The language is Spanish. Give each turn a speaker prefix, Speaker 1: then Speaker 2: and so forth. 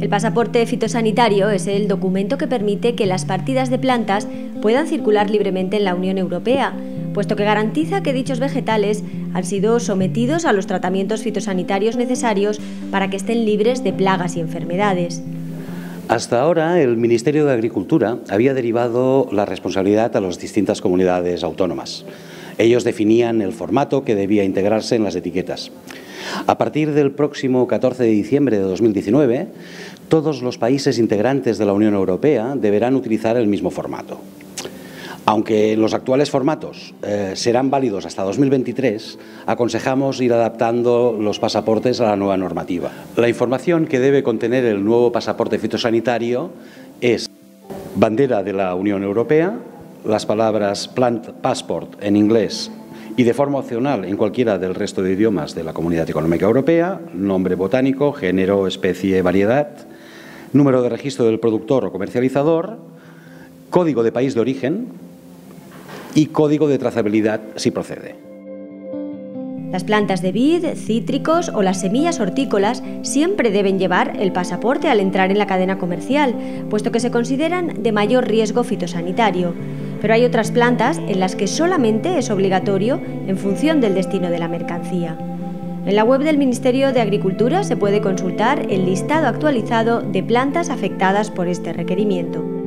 Speaker 1: El pasaporte fitosanitario es el documento que permite que las partidas de plantas puedan circular libremente en la Unión Europea, puesto que garantiza que dichos vegetales han sido sometidos a los tratamientos fitosanitarios necesarios para que estén libres de plagas y enfermedades.
Speaker 2: Hasta ahora, el Ministerio de Agricultura había derivado la responsabilidad a las distintas comunidades autónomas. Ellos definían el formato que debía integrarse en las etiquetas. A partir del próximo 14 de diciembre de 2019, todos los países integrantes de la Unión Europea deberán utilizar el mismo formato. Aunque los actuales formatos eh, serán válidos hasta 2023, aconsejamos ir adaptando los pasaportes a la nueva normativa. La información que debe contener el nuevo pasaporte fitosanitario es bandera de la Unión Europea, las palabras Plant Passport en inglés y de forma opcional en cualquiera del resto de idiomas de la Comunidad Económica Europea, nombre botánico, género, especie, variedad, número de registro del productor o comercializador, código de país de origen y código de trazabilidad si procede.
Speaker 1: Las plantas de vid, cítricos o las semillas hortícolas siempre deben llevar el pasaporte al entrar en la cadena comercial, puesto que se consideran de mayor riesgo fitosanitario pero hay otras plantas en las que solamente es obligatorio en función del destino de la mercancía. En la web del Ministerio de Agricultura se puede consultar el listado actualizado de plantas afectadas por este requerimiento.